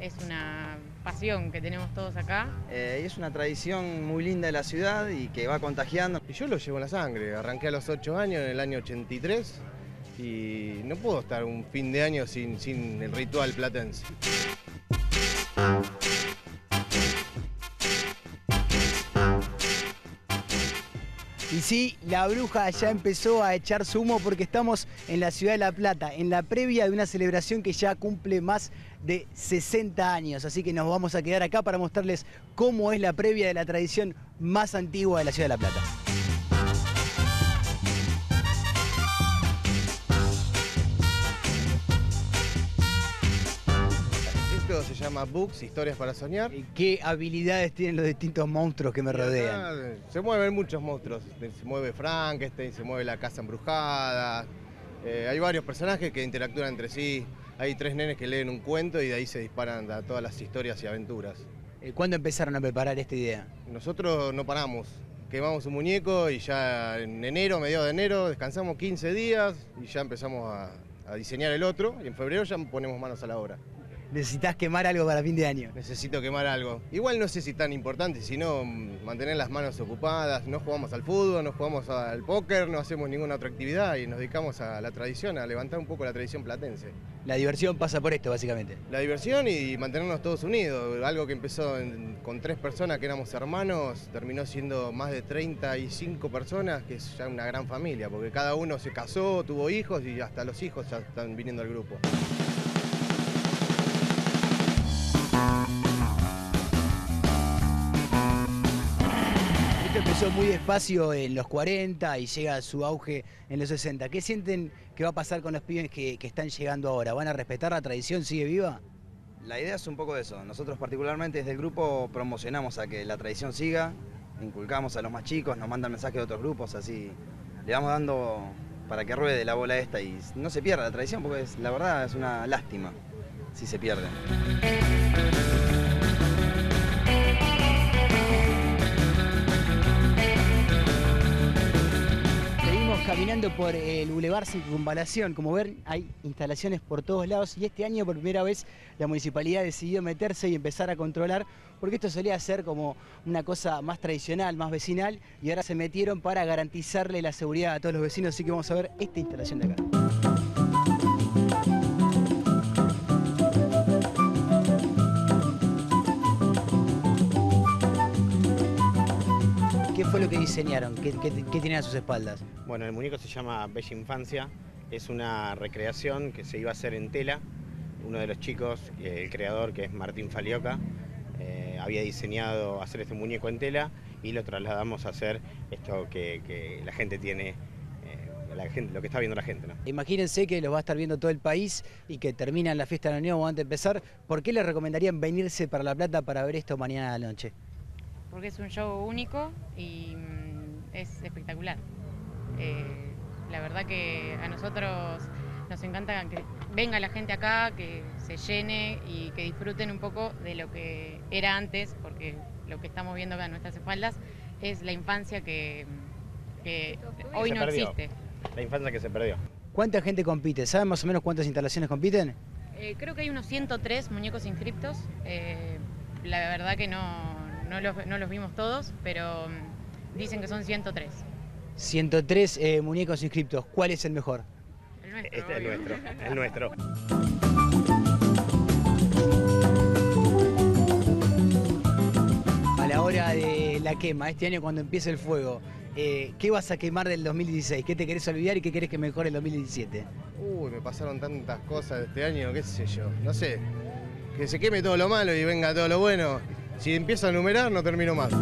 es una pasión que tenemos todos acá. Eh, es una tradición muy linda de la ciudad y que va contagiando. Y yo lo llevo en la sangre, arranqué a los 8 años, en el año 83, y no puedo estar un fin de año sin, sin el ritual platense. Y sí, la bruja ya empezó a echar su porque estamos en la ciudad de La Plata, en la previa de una celebración que ya cumple más de 60 años. Así que nos vamos a quedar acá para mostrarles cómo es la previa de la tradición más antigua de la ciudad de La Plata. Se llama Books, Historias para Soñar. Eh, ¿Qué habilidades tienen los distintos monstruos que me rodean? Se mueven muchos monstruos. Se mueve Frankenstein, se mueve la casa embrujada. Eh, hay varios personajes que interactúan entre sí. Hay tres nenes que leen un cuento y de ahí se disparan a todas las historias y aventuras. Eh, ¿Cuándo empezaron a preparar esta idea? Nosotros no paramos. Quemamos un muñeco y ya en enero, mediados de enero, descansamos 15 días y ya empezamos a, a diseñar el otro. Y en febrero ya ponemos manos a la obra. Necesitas quemar algo para fin de año. Necesito quemar algo. Igual no sé si tan importante, sino mm, mantener las manos ocupadas. No jugamos al fútbol, no jugamos al póker, no hacemos ninguna otra actividad y nos dedicamos a la tradición, a levantar un poco la tradición platense. La diversión pasa por esto, básicamente. La diversión y mantenernos todos unidos. Algo que empezó en- con tres personas que éramos hermanos, terminó siendo más de 35 personas, que es ya una gran familia, porque cada uno se casó, tuvo hijos y hasta los hijos ya están viniendo al grupo. Esto empezó muy despacio en los 40 y llega a su auge en los 60. ¿Qué sienten que va a pasar con los pibes que, están llegando ahora? ¿Van a respetar la tradición? ¿Sigue viva? La idea es un poco de eso. Nosotros particularmente desde el grupo promocionamos a que la tradición siga, inculcamos a los más chicos, nos mandan mensajes de otros grupos, así le vamos dando para que ruede la bola esta y no se pierda la tradición porque la verdad es una lástima si se pierde. Caminando por el Boulevard Circunvalación. Como ven, hay instalaciones por todos lados y este año por primera vez la municipalidad decidió meterse y empezar a controlar porque esto solía ser como una cosa más tradicional, más vecinal y ahora se metieron para garantizarle la seguridad a todos los vecinos. Así que vamos a ver esta instalación de acá. ¿Qué fue lo que diseñaron? ¿Qué, qué, qué tienen a sus espaldas? Bueno, el muñeco se llama Bella Infancia, es una recreación que se iba a hacer en tela. Uno de los chicos, el creador que es Martín Falioca, eh, había diseñado hacer este muñeco en tela y lo trasladamos a hacer esto que, que la gente tiene, eh, la gente, lo que está viendo la gente. ¿no? Imagínense que los va a estar viendo todo el país y que terminan la fiesta de la Unión o antes de empezar. ¿Por qué les recomendarían venirse para La Plata para ver esto mañana a la noche? Porque es un show único y mm, es espectacular. Eh, la verdad que a nosotros nos encanta que venga la gente acá, que se llene y que disfruten un poco de lo que era antes, porque lo que estamos viendo acá en nuestras espaldas es la infancia que, que hoy no perdió. existe. La infancia que se perdió. ¿Cuánta gente compite? ¿Saben más o menos cuántas instalaciones compiten? Eh, creo que hay unos 103 muñecos inscriptos. eh, la verdad que no, no, los, no los vimos todos, pero mm, dicen que son 103. 103 eh, muñecos inscriptos. ¿Cuál es el mejor? El nuestro, Este es nuestro, el nuestro. A la hora de la quema, este año cuando empiece el fuego, eh, ¿qué vas a quemar del 2016? ¿Qué te querés olvidar y qué querés que mejore el 2017? Uy, me pasaron tantas cosas este año, qué sé yo, no sé. Que se queme todo lo malo y venga todo lo bueno. Si empiezo a enumerar, no termino más.